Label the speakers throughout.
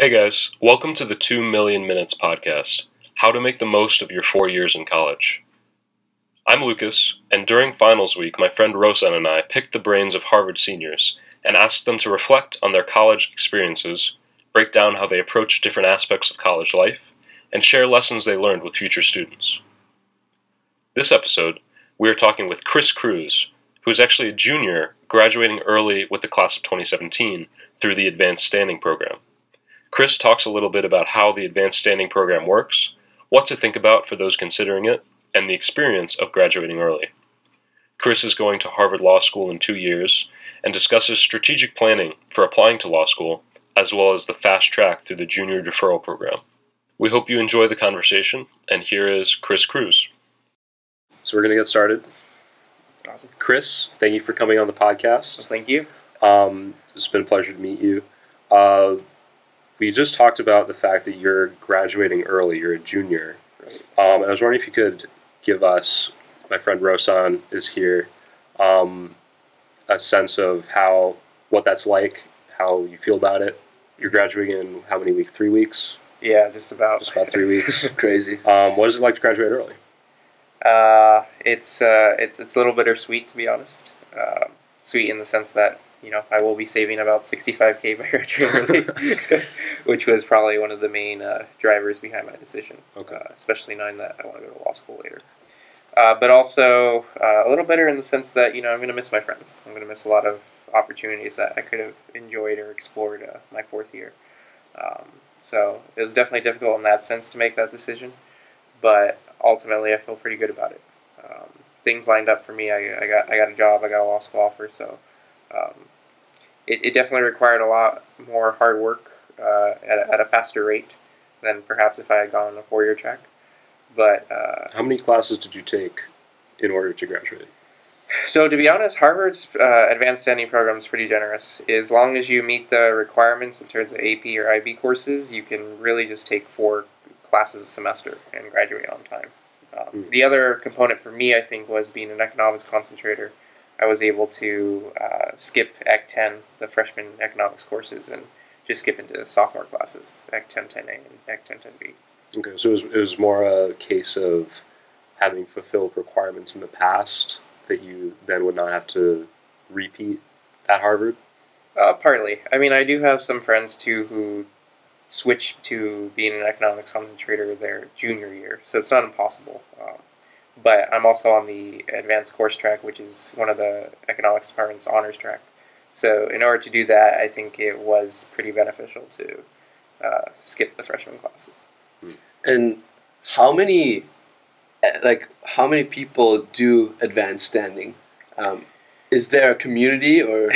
Speaker 1: Hey guys, welcome to the 2 Million Minutes podcast How to Make the Most of Your Four Years in College. I'm Lucas, and during finals week, my friend Rosan and I picked the brains of Harvard seniors and asked them to reflect on their college experiences, break down how they approach different aspects of college life, and share lessons they learned with future students. This episode, we are talking with Chris Cruz, who is actually a junior graduating early with the class of 2017 through the Advanced Standing Program. Chris talks a little bit about how the Advanced Standing Program works, what to think about for those considering it, and the experience of graduating early. Chris is going to Harvard Law School in two years and discusses strategic planning for applying to law school, as well as the fast track through the Junior Deferral Program. We hope you enjoy the conversation, and here is Chris Cruz. So we're going to get started.
Speaker 2: Awesome.
Speaker 1: Chris, thank you for coming on the podcast.
Speaker 2: Well, thank you.
Speaker 1: Um, it's been a pleasure to meet you. Uh, we just talked about the fact that you're graduating early. You're a junior. Um, I was wondering if you could give us, my friend Rosan is here, um, a sense of how what that's like, how you feel about it. You're graduating in how many weeks? Three weeks?
Speaker 2: Yeah, just about.
Speaker 1: Just about three weeks.
Speaker 3: Crazy.
Speaker 1: Um, what is it like to graduate early?
Speaker 2: Uh, it's uh, it's it's a little bittersweet to be honest. Uh, sweet in the sense that you know I will be saving about 65k by graduating early, which was probably one of the main uh, drivers behind my decision.
Speaker 1: Okay.
Speaker 2: Uh, especially knowing that I want to go to law school later. Uh, but also uh, a little bitter in the sense that you know I'm going to miss my friends. I'm going to miss a lot of opportunities that I could have enjoyed or explored uh, my fourth year. Um, so it was definitely difficult in that sense to make that decision, but ultimately I feel pretty good about it. Um, things lined up for me. I, I got I got a job. I got a law school offer. So um, it, it definitely required a lot more hard work uh, at, a, at a faster rate than perhaps if I had gone a four year track. But uh,
Speaker 1: How many classes did you take in order to graduate?
Speaker 2: So to be honest, Harvard's uh, advanced standing program is pretty generous. As long as you meet the requirements in terms of AP or IB courses, you can really just take four classes a semester and graduate on time. Um,
Speaker 1: Mm.
Speaker 2: The other component for me, I think, was being an economics concentrator. I was able to uh, skip Ec 10, the freshman economics courses, and just skip into sophomore classes, Ec 10 10A and Ec 10 10B.
Speaker 1: Okay, so it was, it was more a case of having fulfilled requirements in the past that you then would not have to repeat at Harvard.
Speaker 2: Uh, partly. I mean, I do have some friends too who switched to being an economics concentrator their junior year, so it's not impossible. Um, but I'm also on the advanced course track, which is one of the economics department's honors track. So in order to do that, I think it was pretty beneficial to uh, skip the freshman classes.
Speaker 3: And how many, eh, like, how many people do advanced standing? Um, is there a community, or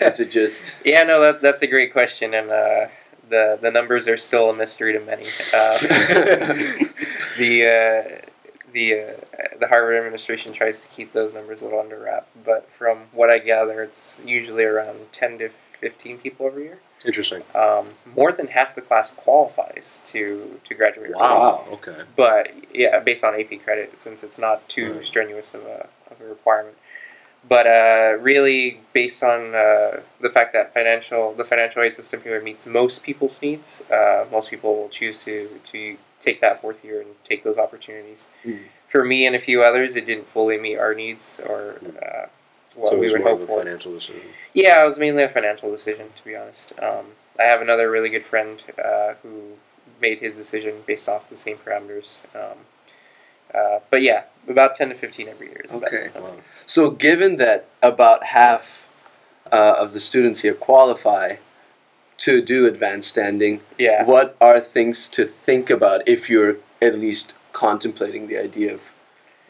Speaker 3: is it just?
Speaker 2: Yeah, no, that, that's a great question, and uh, the the numbers are still a mystery to many. Uh, the uh, the uh, the Harvard administration tries to keep those numbers a little under wrap, but from what I gather, it's usually around ten to fifteen people every year.
Speaker 1: Interesting.
Speaker 2: Um, more than half the class qualifies to to graduate. early.
Speaker 3: Wow.
Speaker 1: Okay.
Speaker 2: But yeah, based on AP credit, since it's not too
Speaker 1: Right.
Speaker 2: strenuous of a, of a requirement. But uh, really, based on uh, the fact that financial the financial aid system here meets most people's needs, uh, most people will choose to to take that fourth year and take those opportunities.
Speaker 3: Mm.
Speaker 2: For me and a few others, it didn't fully meet our needs or uh, what
Speaker 1: so it
Speaker 2: we would
Speaker 1: more
Speaker 2: hope
Speaker 1: of a
Speaker 2: for.
Speaker 1: financial decision.
Speaker 2: Yeah, it was mainly a financial decision, to be honest. Um, I have another really good friend uh, who made his decision based off the same parameters. Um, uh, but yeah, about 10 to 15 every year is about
Speaker 3: Okay.
Speaker 1: Wow.
Speaker 3: So, given that about half uh, of the students here qualify to do advanced standing,
Speaker 2: Yeah.
Speaker 3: what are things to think about if you're at least contemplating the idea of,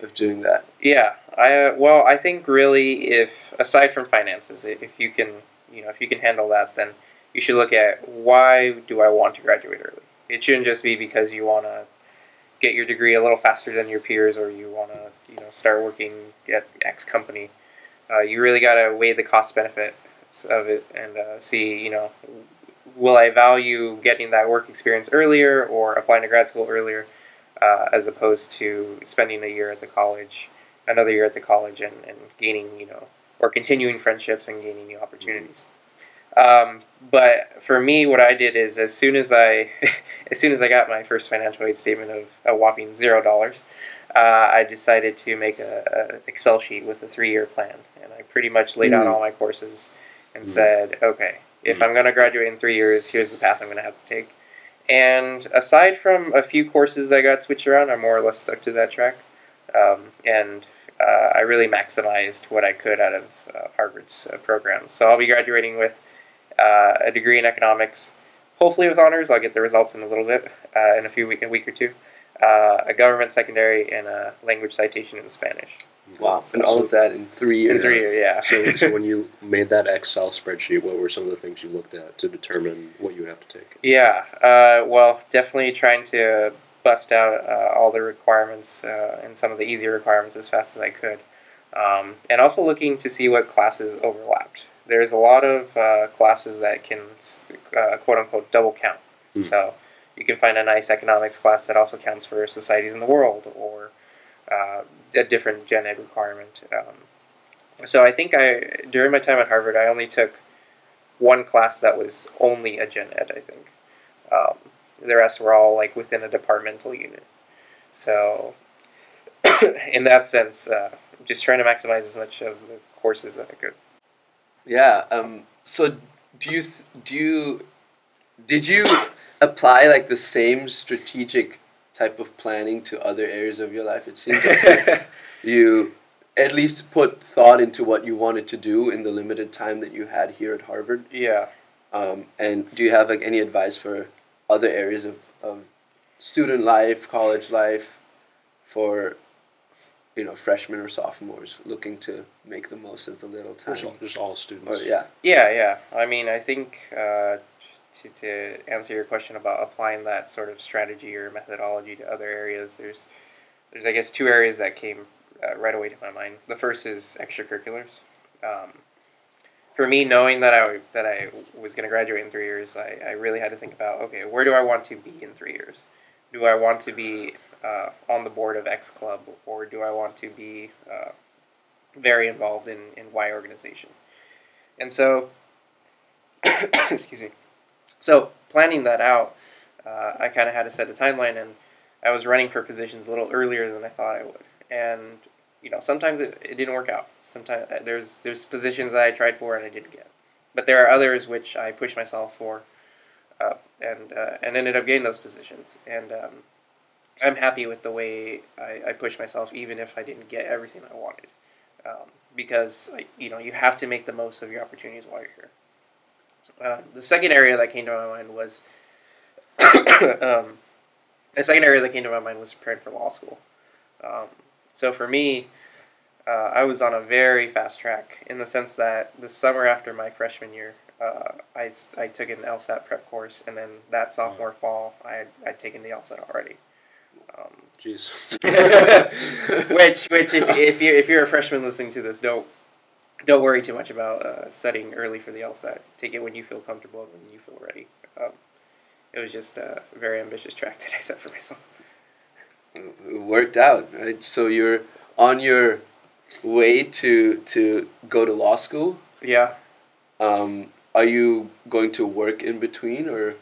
Speaker 3: of doing that?
Speaker 2: Yeah. I uh, well, I think really if aside from finances, if you can, you know, if you can handle that, then you should look at why do I want to graduate early. It shouldn't just be because you want to get your degree a little faster than your peers or you want to, you know, start working at X company. Uh, you really got to weigh the cost benefits of it and uh, see, you know, will I value getting that work experience earlier or applying to grad school earlier uh, as opposed to spending a year at the college, another year at the college, and, and gaining, you know, or continuing friendships and gaining new opportunities. Um, but for me, what I did is as soon as I, as soon as I got my first financial aid statement of a whopping zero dollars, uh, I decided to make a, a Excel sheet with a three year plan, and I pretty much laid out
Speaker 3: Mm.
Speaker 2: all my courses and
Speaker 1: Mm.
Speaker 2: said, okay, if
Speaker 1: Mm.
Speaker 2: I'm going to graduate in three years, here's the path I'm going to have to take. And aside from a few courses that got switched around, I'm more or less stuck to that track, um, and uh, I really maximized what I could out of uh, Harvard's uh, programs. So I'll be graduating with uh, a degree in economics, hopefully with honors. I'll get the results in a little bit, uh, in a few week, a week or two. Uh, a government secondary and a language citation in Spanish.
Speaker 3: Wow. And all of that in three years.
Speaker 2: In three years, yeah.
Speaker 1: So, so when you made that Excel spreadsheet, what were some of the things you looked at to determine what you would have to take?
Speaker 2: Yeah, uh, well, definitely trying to bust out uh, all the requirements uh, and some of the easier requirements as fast as I could. Um, and also looking to see what classes overlapped. There's a lot of uh, classes that can uh, quote unquote double count.
Speaker 1: Hmm.
Speaker 2: So you can find a nice economics class that also counts for societies in the world or uh, a different gen ed requirement. Um, so I think I during my time at Harvard, I only took one class that was only a gen ed. I think um, the rest were all like within a departmental unit. So in that sense, uh, just trying to maximize as much of the courses that I could.
Speaker 3: Yeah. Um. So, do you th- do you did you apply like the same strategic type of planning to other areas of your life? It seems like you at least put thought into what you wanted to do in the limited time that you had here at Harvard.
Speaker 2: yeah.
Speaker 3: Um, and do you have like any advice for other areas of, of student life, college life, for you know freshmen or sophomores looking to make the most of the little time?
Speaker 1: Just all, just all students.
Speaker 3: Or yeah,
Speaker 2: Yeah, yeah. I mean, I think uh, to, to answer your question about applying that sort of strategy or methodology to other areas, there's there's I guess two areas that came uh, right away to my mind. The first is extracurriculars. Um, for me, knowing that I that I was going to graduate in three years, I, I really had to think about okay, where do I want to be in three years? Do I want to be uh, on the board of X club, or do I want to be uh, very involved in, in Y organization? And so, excuse me. So planning that out, uh, I kind of had to set a timeline, and I was running for positions a little earlier than I thought I would. And you know, sometimes it, it didn't work out. Sometimes there's there's positions that I tried for and I didn't get, but there are others which I pushed myself for, uh, and uh, and ended up getting those positions. And um, I'm happy with the way I, I pushed myself, even if I didn't get everything I wanted, um, because you know you have to make the most of your opportunities while you're here. Um, the second area that came to my mind was um, the second area that came to my mind was preparing for law school. Um, so for me, uh, I was on a very fast track in the sense that the summer after my freshman year, uh, I, I took an LSAT prep course, and then that sophomore fall, I had I'd taken the LSAT already. Um,
Speaker 1: Jeez.
Speaker 2: which which if, if you if you're a freshman listening to this, don't don't worry too much about uh, studying early for the LSAT. Take it when you feel comfortable and when you feel ready. Um, it was just a very ambitious track that I set for myself.
Speaker 3: it worked out. Right? So you're on your way to to go to law school.
Speaker 2: Yeah.
Speaker 3: Um, are you going to work in between, or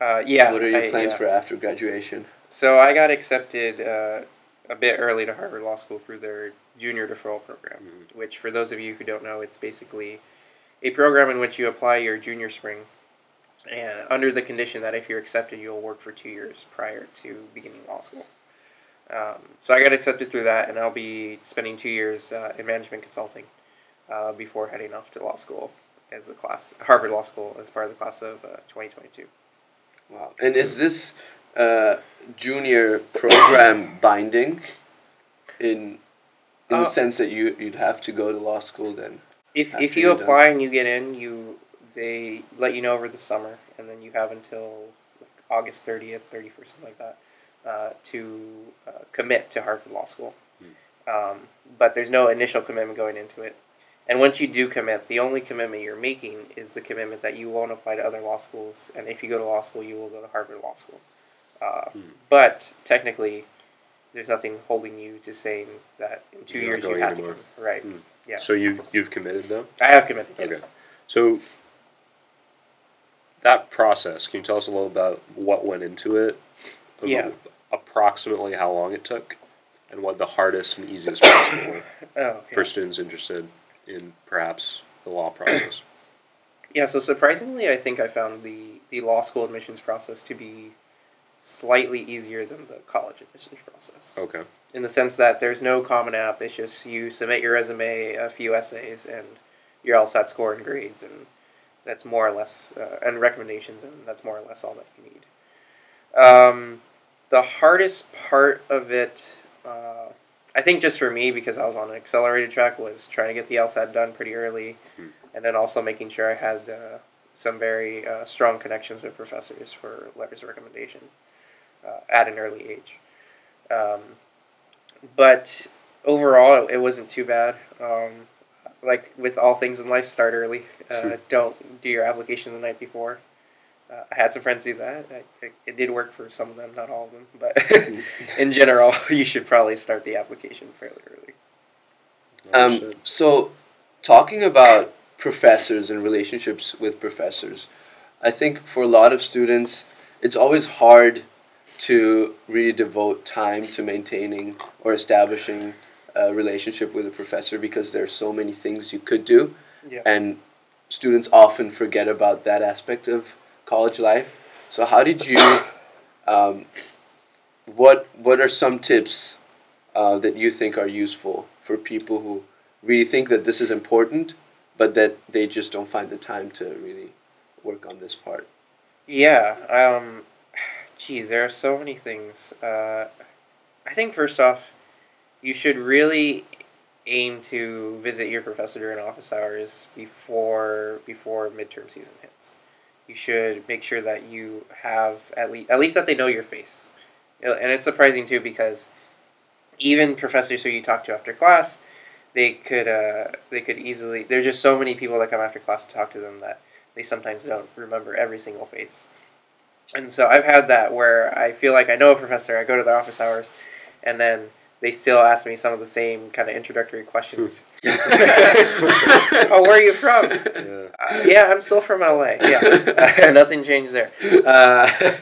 Speaker 2: Uh, yeah.
Speaker 3: what are your
Speaker 2: I-
Speaker 3: plans
Speaker 2: yeah.
Speaker 3: for after graduation?
Speaker 2: So I got accepted uh, a bit early to Harvard Law School through their junior deferral program,
Speaker 1: Mhm.
Speaker 2: which, for those of you who don't know, it's basically a program in which you apply your junior spring, and under the condition that if you're accepted, you'll work for two years prior to beginning law school. Um, so I got accepted through that, and I'll be spending two years uh, in management consulting uh, before heading off to law school as the class Harvard Law School as part of the class of uh, 2022.
Speaker 3: Wow. And is this uh, junior program binding in in
Speaker 2: Uh,
Speaker 3: the sense that you you'd have to go to law school then?
Speaker 2: If if you
Speaker 3: you're done.
Speaker 2: apply and you get in, you they let you know over the summer, and then you have until like, August thirtieth, thirty first, something like that, uh, to uh, commit to Harvard Law School. Um, but there's no initial commitment going into it. And once you do commit, the only commitment you're making is the commitment that you won't apply to other law schools, and if you go to law school, you will go to Harvard Law School. Uh,
Speaker 1: Hmm.
Speaker 2: But technically, there's nothing holding you to saying that in 2
Speaker 1: You're
Speaker 2: years you have
Speaker 1: anymore.
Speaker 2: to. Come. Right.
Speaker 1: Hmm.
Speaker 2: Yeah.
Speaker 1: So you you've committed though.
Speaker 2: I have committed. Yes.
Speaker 1: Okay. So that process, can you tell us a little about what went into it? Um,
Speaker 2: Yeah.
Speaker 1: Approximately how long it took, and what the hardest and easiest parts were
Speaker 2: Oh, yeah.
Speaker 1: for students interested in perhaps the law process.
Speaker 2: Yeah, so surprisingly, I think I found the, the law school admissions process to be slightly easier than the college admissions process.
Speaker 1: Okay.
Speaker 2: In the sense that there's no common app, it's just you submit your resume, a few essays, and your LSAT score and grades, and that's more or less, uh, and recommendations, and that's more or less all that you need. Um, the hardest part of it, uh, I think just for me, because I was on an accelerated track, was trying to get the LSAT done pretty early,
Speaker 1: Hmm.
Speaker 2: and then also making sure I had uh, some very uh, strong connections with professors for letters of recommendation uh, at an early age. Um, but overall, it wasn't too bad. Um, like with all things in life, start early. Uh, don't do your application the night before. Uh, I had some friends do that. I, it, it did work for some of them, not all of them. But in general, you should probably start the application fairly early.
Speaker 3: Um, so, talking about professors and relationships with professors, I think for a lot of students, it's always hard to really devote time to maintaining or establishing a relationship with a professor because there are so many things you could do,
Speaker 2: Yeah.
Speaker 3: and students often forget about that aspect of college life. So, how did you? Um, what What are some tips uh, that you think are useful for people who really think that this is important, but that they just don't find the time to really work on this part?
Speaker 2: Yeah. Um, geez, there are so many things. Uh, I think first off, you should really aim to visit your professor during office hours before before midterm season hits. You should make sure that you have at least at least that they know your face. And it's surprising too because even professors who you talk to after class, they could uh, they could easily. There's just so many people that come after class to talk to them that they sometimes don't remember every single face. And so I've had that where I feel like I know a professor, I go to the office hours, and then they still ask me some of the same kind of introductory questions. oh, where are you from?
Speaker 1: Yeah.
Speaker 2: Uh, yeah, I'm still from LA. Yeah, nothing changed there. Uh,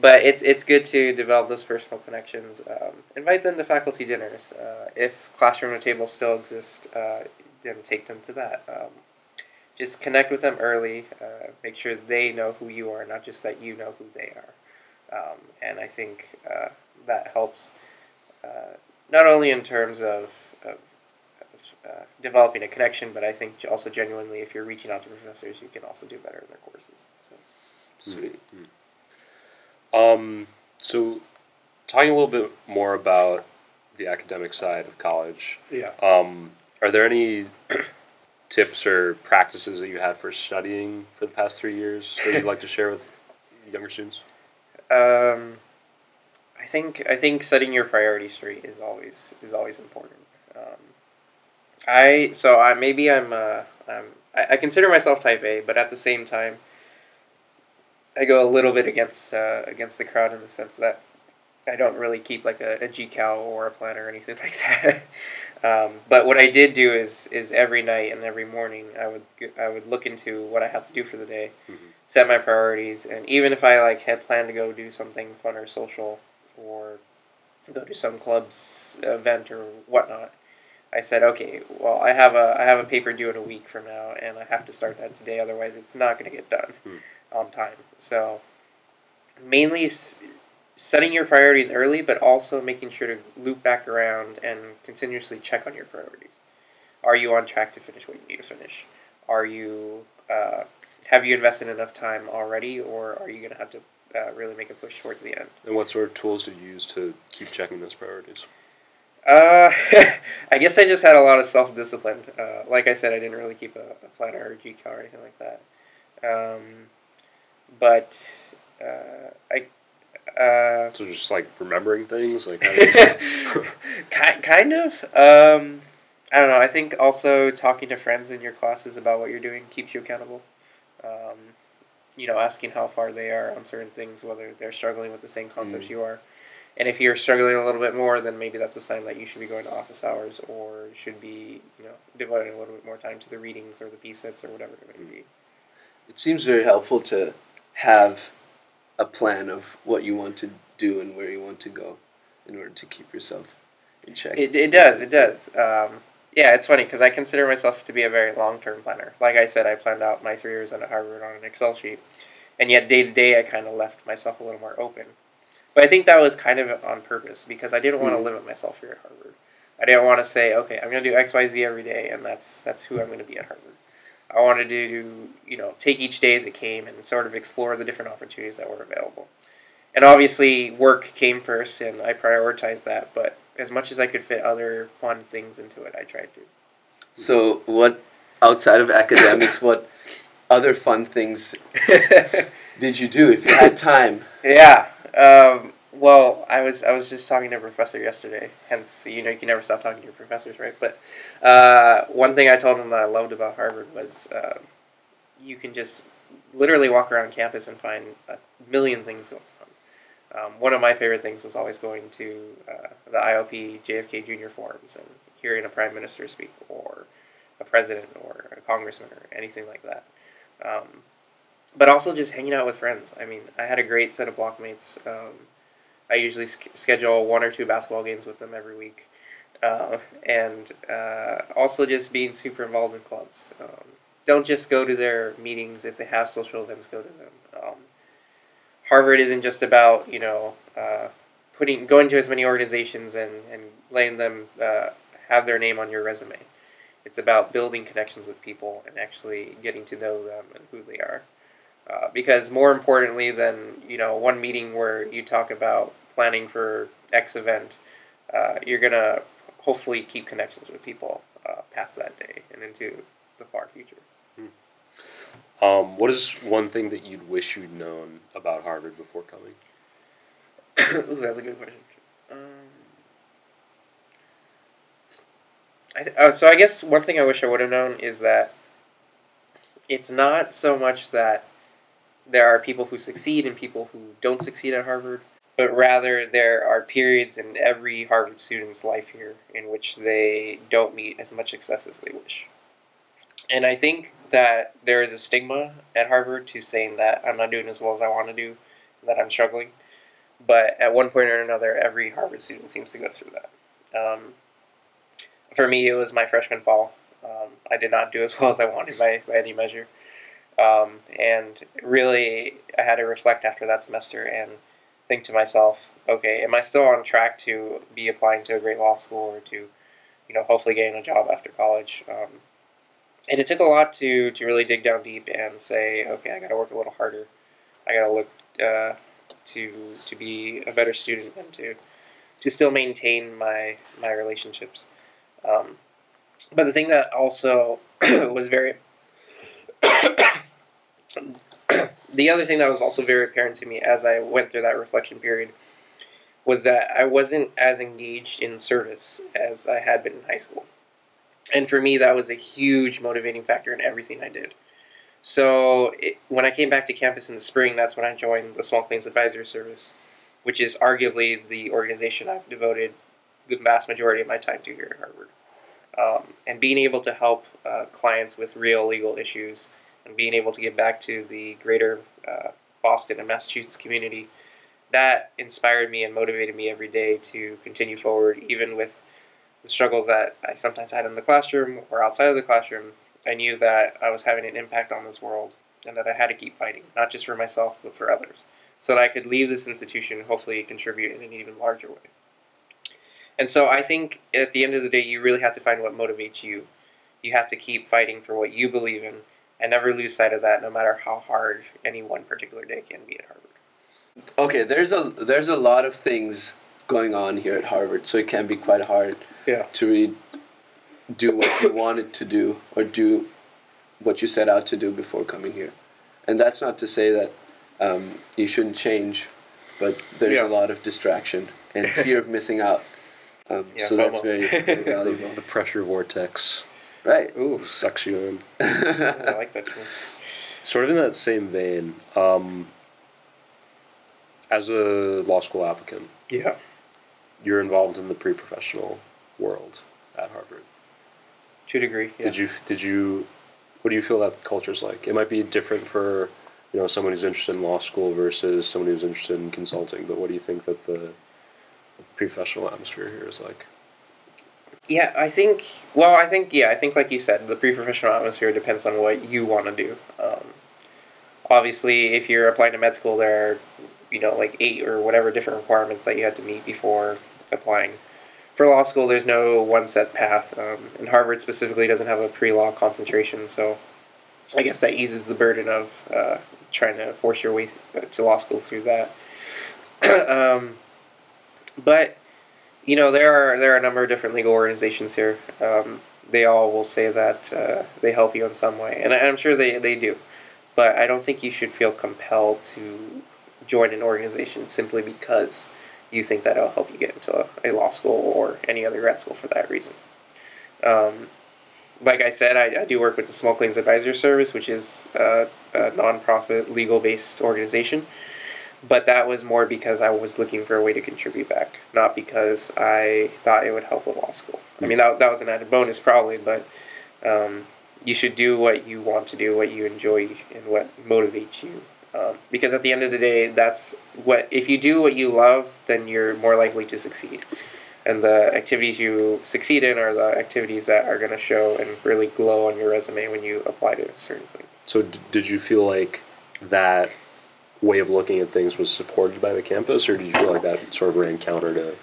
Speaker 2: but it's it's good to develop those personal connections. Um, invite them to faculty dinners. Uh, if classroom and table still exist, uh, then take them to that. Um, just connect with them early. Uh, make sure they know who you are, not just that you know who they are. Um, and I think uh, that helps uh, not only in terms of, of, of uh, developing a connection, but I think also genuinely, if you're reaching out to professors, you can also do better in their courses. So.
Speaker 3: Sweet.
Speaker 1: Um, so, talking a little bit more about the academic side of college,
Speaker 2: Yeah.
Speaker 1: um, are there any tips or practices that you had for studying for the past three years that you'd like to share with younger students?
Speaker 2: Um, I think I think setting your priorities straight is always is always important. Um, I so I maybe I'm uh, I'm I, I consider myself type A, but at the same time, I go a little bit against uh, against the crowd in the sense that I don't really keep like a, a GCal or a planner or anything like that. Um, but what I did do is is every night and every morning I would I would look into what I have to do for the day,
Speaker 1: Mhm.
Speaker 2: set my priorities, and even if I like had planned to go do something fun or social or go to some club's event or whatnot, I said, okay, well I have a I have a paper due in a week from now, and I have to start that today. Otherwise, it's not going to get done
Speaker 1: Hmm.
Speaker 2: on time. So mainly setting your priorities early, but also making sure to loop back around and continuously check on your priorities. Are you on track to finish what you need to finish? Are you uh, have you invested enough time already, or are you going to have to uh, really make a push towards the end?
Speaker 1: And what sort of tools do you use to keep checking those priorities?
Speaker 2: Uh, I guess I just had a lot of self discipline. Uh, like I said, I didn't really keep a, a planner or a GCal or anything like that. Um, but uh, I. Uh,
Speaker 1: So just like remembering things, like do
Speaker 2: kind of. Um, I don't know. I think also talking to friends in your classes about what you're doing keeps you accountable. Um, you know, asking how far they are on certain things, whether they're struggling with the same concepts
Speaker 3: Mm.
Speaker 2: you are. And if you're struggling a little bit more, then maybe that's a sign that you should be going to office hours or should be, you know, devoting a little bit more time to the readings or the P sets or whatever it may be.
Speaker 3: It seems very helpful to have a plan of what you want to do and where you want to go in order to keep yourself in check.
Speaker 2: It, it does. It does. Um, yeah, it's funny because I consider myself to be a very long term planner. Like I said, I planned out my three years at Harvard on an Excel sheet, and yet day to day, I kind of left myself a little more open. But I think that was kind of on purpose because I didn't want to
Speaker 3: Mm.
Speaker 2: limit myself here at Harvard. I didn't want to say, okay, I'm going to do X, Y, Z every day, and that's that's who I'm going to be at Harvard. I wanted to, you know, take each day as it came and sort of explore the different opportunities that were available. And obviously, work came first, and I prioritized that. But as much as I could fit other fun things into it, I tried to.
Speaker 3: So, what outside of academics, what other fun things did you do if you had time?
Speaker 2: yeah. Um, well, I was I was just talking to a professor yesterday. Hence, you know, you can never stop talking to your professors, right? But uh, one thing I told him that I loved about Harvard was uh, you can just literally walk around campus and find a million things going on. Um, one of my favorite things was always going to uh, the IOP JFK Junior forums and hearing a prime minister speak, or a president, or a congressman, or anything like that. Um, but also just hanging out with friends. I mean, I had a great set of blockmates. Um, I usually sch- schedule one or two basketball games with them every week, uh, and uh, also just being super involved in clubs. Um, don't just go to their meetings if they have social events. Go to them. Um, Harvard isn't just about you know uh, putting going to as many organizations and and letting them uh, have their name on your resume. It's about building connections with people and actually getting to know them and who they are. Uh, because more importantly than you know one meeting where you talk about planning for X event, uh, you're gonna hopefully keep connections with people uh, past that day and into the far future.
Speaker 1: Um, what is one thing that you'd wish you'd known about Harvard before coming?
Speaker 2: Ooh, that's a good question. Um, I th- oh, so I guess one thing I wish I would have known is that it's not so much that there are people who succeed and people who don't succeed at Harvard, but rather there are periods in every Harvard student's life here in which they don't meet as much success as they wish. And I think that there is a stigma at Harvard to saying that I'm not doing as well as I want to do, that I'm struggling but at one point or another, every Harvard student seems to go through that. Um, for me, it was my freshman fall. Um, I did not do as well as I wanted by, by any measure. Um, and really, I had to reflect after that semester and think to myself, okay, am I still on track to be applying to a great law school or to, you know, hopefully getting a job after college? Um, and it took a lot to, to really dig down deep and say, okay, I got to work a little harder. I got to look uh, to to be a better student and to to still maintain my my relationships. Um, but the thing that also was very the other thing that was also very apparent to me as I went through that reflection period was that I wasn't as engaged in service as I had been in high school. And for me, that was a huge motivating factor in everything I did. So it, when I came back to campus in the spring, that's when I joined the Small Claims Advisory Service, which is arguably the organization I've devoted the vast majority of my time to here at Harvard. Um, and being able to help uh, clients with real legal issues and being able to give back to the greater uh, Boston and Massachusetts community, that inspired me and motivated me every day to continue forward, even with the struggles that I sometimes had in the classroom or outside of the classroom. I knew that I was having an impact on this world and that I had to keep fighting, not just for myself, but for others, so that I could leave this institution and hopefully contribute in an even larger way. And so I think at the end of the day, you really have to find what motivates you. You have to keep fighting for what you believe in and never lose sight of that, no matter how hard any one particular day can be at Harvard.
Speaker 3: Okay, there's a there's a lot of things going on here at Harvard, so it can be quite hard
Speaker 2: Yeah.
Speaker 3: to really do what you wanted to do or do what you set out to do before coming here. And that's not to say that um, you shouldn't change, but there's
Speaker 2: Yeah.
Speaker 3: a lot of distraction and fear of missing out. Um,
Speaker 2: Yeah,
Speaker 3: so that's very, very valuable.
Speaker 1: The, the pressure vortex
Speaker 3: right.
Speaker 2: Ooh,
Speaker 1: sucks you in.
Speaker 2: I like that. Too.
Speaker 1: Sort of in that same vein, um, as a law school applicant,
Speaker 2: Yeah.
Speaker 1: you're involved in the pre-professional world at Harvard.
Speaker 2: To a degree. Yeah.
Speaker 1: Did you did you what do you feel that culture's like? It might be different for you know someone who's interested in law school versus someone who's interested in consulting. But what do you think that the pre professional atmosphere here is like?
Speaker 2: Yeah, I think. Well, I think yeah, I think like you said, the pre-professional atmosphere depends on what you want to do. Um, obviously, if you're applying to med school, there are you know like eight or whatever different requirements that you have to meet before applying. For law school, there's no one set path, um, and Harvard specifically doesn't have a pre-law concentration, so I guess that eases the burden of uh, trying to force your way to law school through that. um, but you know there are there are a number of different legal organizations here. Um, they all will say that uh, they help you in some way, and I, I'm sure they, they do. But I don't think you should feel compelled to join an organization simply because you think that it'll help you get into a, a law school or any other grad school for that reason. Um, like I said, I, I do work with the Small Claims Advisory Service, which is uh, a nonprofit legal based organization. But that was more because I was looking for a way to contribute back, not because I thought it would help with law school. I mean, that, that was an added bonus probably, but um, you should do what you want to do, what you enjoy, and what motivates you. Um, because at the end of the day, that's what, if you do what you love, then you're more likely to succeed and the activities you succeed in are the activities that are going to show and really glow on your resume when you apply to certain things.
Speaker 1: So, d- did you feel like that way of looking at things was supported by the campus, or did you feel like that sort of ran counter to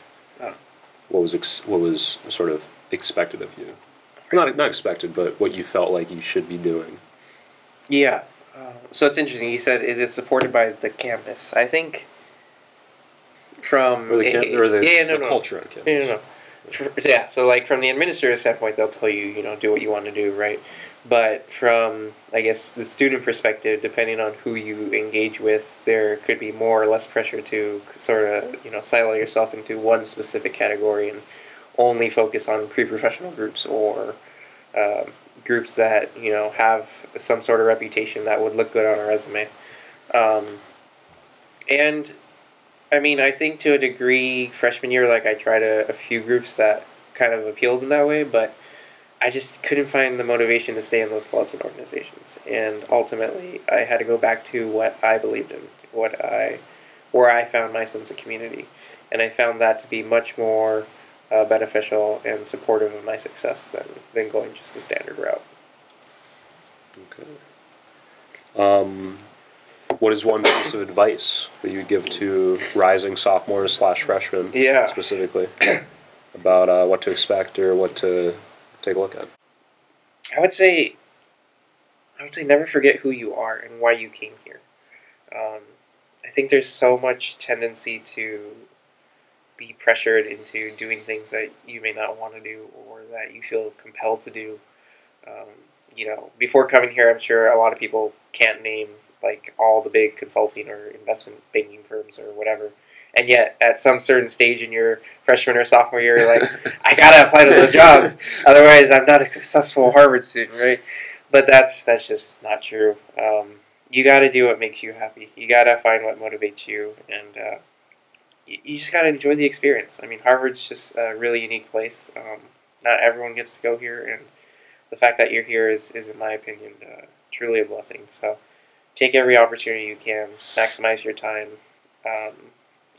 Speaker 1: what was ex- what was sort of expected of you? Not not expected, but what you felt like you should be doing.
Speaker 2: Yeah. Uh, so it's interesting. You said, is it supported by the campus? I think from
Speaker 1: Or the, or the,
Speaker 2: yeah, no,
Speaker 1: the
Speaker 2: no.
Speaker 1: culture on campus.
Speaker 2: No, no, no. Yeah, so like from the administrative standpoint, they'll tell you, you know, do what you want to do, right? But from, I guess, the student perspective, depending on who you engage with, there could be more or less pressure to sort of, you know, silo yourself into one specific category and only focus on pre-professional groups or um, groups that, you know, have some sort of reputation that would look good on a resume. Um, and I mean, I think to a degree, freshman year, like I tried a, a few groups that kind of appealed in that way, but I just couldn't find the motivation to stay in those clubs and organizations. And ultimately, I had to go back to what I believed in, what I, where I found my sense of community, and I found that to be much more uh, beneficial and supportive of my success than than going just the standard route.
Speaker 1: Okay. Um, what is one piece of advice that you would give to rising sophomores slash freshmen
Speaker 2: Yeah.
Speaker 1: specifically about uh, what to expect or what to take a look at?
Speaker 2: I would say, I would say, never forget who you are and why you came here. Um, I think there's so much tendency to be pressured into doing things that you may not want to do or that you feel compelled to do. Um, you know, before coming here, I'm sure a lot of people can't name like all the big consulting or investment banking firms or whatever. And yet, at some certain stage in your freshman or sophomore year, you're like, I gotta apply to those jobs. Otherwise, I'm not a successful Harvard student, right? But that's that's just not true. Um, you got to do what makes you happy. You got to find what motivates you, and uh, you, you just got to enjoy the experience. I mean, Harvard's just a really unique place. Um, not everyone gets to go here, and the fact that you're here is, is in my opinion, uh, truly a blessing. So take every opportunity you can, maximize your time. Um,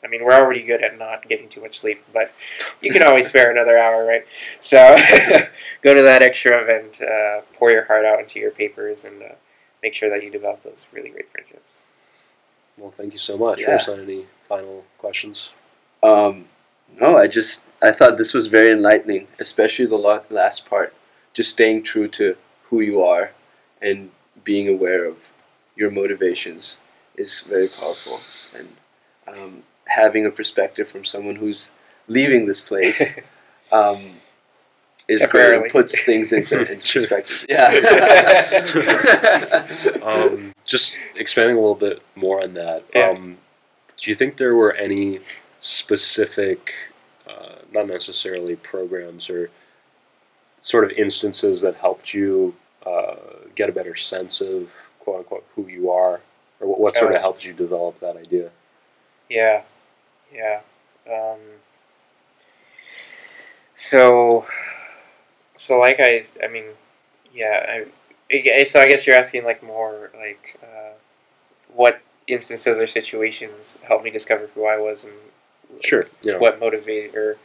Speaker 2: I mean, we're already good at not getting too much sleep, but you can always spare another hour, right? So go to that extra event, uh, pour your heart out into your papers, and uh, make sure that you develop those really great friendships.
Speaker 1: Well, thank you so much.
Speaker 3: Yeah.
Speaker 1: Rosan, any final questions?
Speaker 3: Um, no, I just I thought this was very enlightening, especially the last part. Just staying true to who you are and being aware of your motivations is very powerful. And um, having a perspective from someone who's leaving this place um, is great.
Speaker 2: Temporarily.
Speaker 3: It puts things into, into perspective. Yeah.
Speaker 1: um, just expanding a little bit more on that.
Speaker 2: Yeah.
Speaker 1: Um, do you think there were any specific, uh, not necessarily programs or sort of instances that helped you uh, get a better sense of quote unquote who you are, or what, what sort
Speaker 2: Oh.
Speaker 1: of helped you develop that idea?
Speaker 2: Yeah, yeah. Um, so, so like I, I mean, yeah. I, so I guess you're asking like more like uh, what instances or situations helped me discover who I was and like,
Speaker 1: Sure. You know,
Speaker 2: what motivated or
Speaker 1: a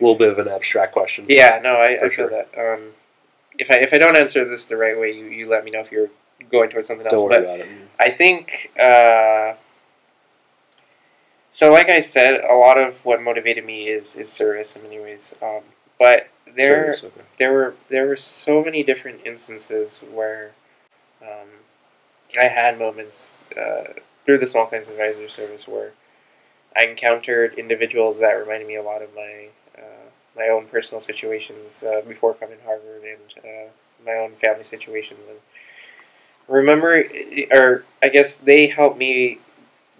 Speaker 1: little bit of an abstract question.
Speaker 2: yeah no I, I feel
Speaker 1: sure.
Speaker 2: that um, if I if I don't answer this the right way you, you let me know if you're going towards something else
Speaker 1: Don't
Speaker 2: but
Speaker 1: about it.
Speaker 2: I think uh, so. Like I said, a lot of what motivated me is is service in many ways. Um, but there
Speaker 1: Service, okay.
Speaker 2: there were there were so many different instances where um, I had moments uh, through the small claims advisory service where I encountered individuals that reminded me a lot of my uh, my own personal situations uh, before coming to Harvard and uh, my own family situations and remember or I guess they helped me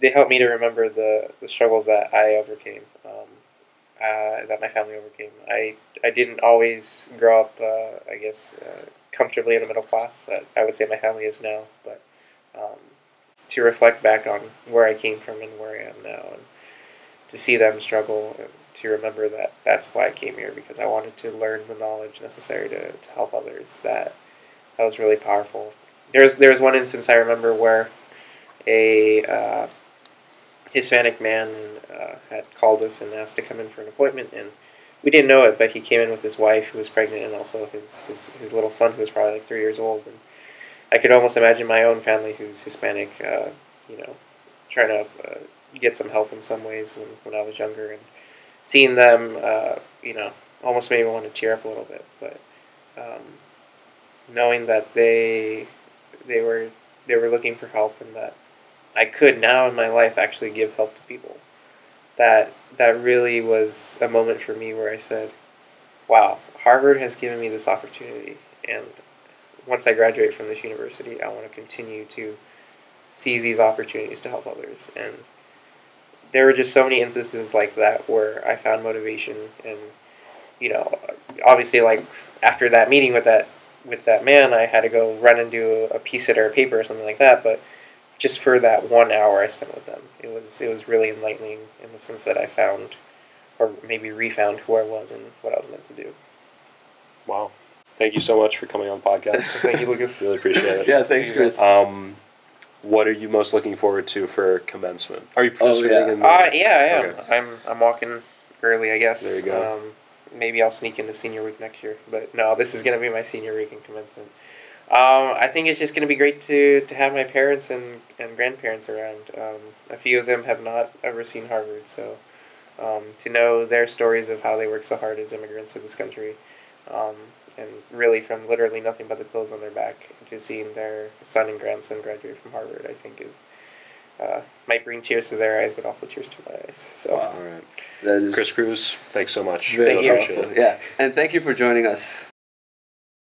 Speaker 2: they helped me to remember the, the struggles that I overcame um, uh, that my family overcame. I I didn't always grow up uh, I guess uh, comfortably in the middle class I would say my family is now but um, to reflect back on where I came from and where I am now and to see them struggle and to remember that that's why I came here because I wanted to learn the knowledge necessary to, to help others that that was really powerful. There's there's one instance I remember where a uh, Hispanic man uh, had called us and asked to come in for an appointment and we didn't know it but he came in with his wife who was pregnant and also his, his, his little son who was probably like three years old and I could almost imagine my own family who's Hispanic uh, you know trying to uh, get some help in some ways when, when I was younger and seeing them uh, you know almost made me want to tear up a little bit but um, knowing that they they were they were looking for help and that I could now in my life actually give help to people. That that really was a moment for me where I said, "Wow, Harvard has given me this opportunity, and once I graduate from this university, I want to continue to seize these opportunities to help others." And there were just so many instances like that where I found motivation, and you know, obviously, like after that meeting with that with that man, I had to go run and do a P set or a paper or something like that. But just for that one hour I spent with them, it was it was really enlightening in the sense that I found, or maybe refound who I was and what I was meant to do.
Speaker 1: Wow. Thank you so much for coming on the podcast.
Speaker 2: Thank you, Lucas.
Speaker 1: really appreciate it.
Speaker 3: Yeah, thanks, Chris.
Speaker 1: Um, what are you most looking forward to for commencement? Are you
Speaker 3: Oh,
Speaker 1: participating
Speaker 3: yeah.
Speaker 1: in the?
Speaker 2: Uh, yeah, I am.
Speaker 1: Okay.
Speaker 2: I'm I'm walking early, I guess.
Speaker 1: There you go.
Speaker 2: Um, maybe I'll sneak into senior week next year, but no, this is gonna be my senior week in commencement. Um, I think it's just gonna be great to, to have my parents and, and grandparents around. Um, a few of them have not ever seen Harvard, so um, to know their stories of how they work so hard as immigrants in this country, um, and really from literally nothing but the clothes on their back to seeing their son and grandson graduate from Harvard, I think is uh, might bring tears to their eyes, but also tears to my eyes. So.
Speaker 3: Wow.
Speaker 1: All right.
Speaker 3: That is
Speaker 1: Chris Cruz, thanks so much.
Speaker 3: very
Speaker 2: Thank you.
Speaker 1: Appreciate
Speaker 3: Yeah, and thank you for joining us.